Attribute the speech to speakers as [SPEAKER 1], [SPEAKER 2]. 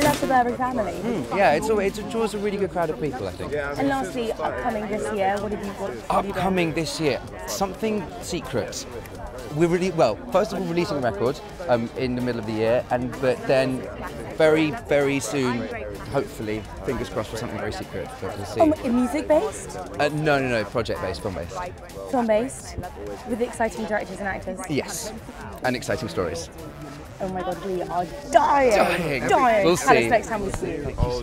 [SPEAKER 1] the Burberry family.
[SPEAKER 2] Yeah, it's always, it draws a really good crowd of people, I think.
[SPEAKER 1] And lastly, upcoming this year, what have you got? you?
[SPEAKER 2] Upcoming this year, something secret. We're really well. First of all, releasing a record um, in the middle of the year, and but then very, very soon, hopefully, fingers crossed for something very secret. But we'll see.
[SPEAKER 1] Oh, music based,
[SPEAKER 2] Uh, no, no, no, project-based, film-based.
[SPEAKER 1] film based, with exciting directors and actors.
[SPEAKER 2] Yes, and exciting stories.
[SPEAKER 1] Oh my god, we are dying.
[SPEAKER 2] Dying.
[SPEAKER 1] Dying.
[SPEAKER 2] We'll
[SPEAKER 1] Tell us
[SPEAKER 2] see.
[SPEAKER 1] next time we see you.
[SPEAKER 3] Oh,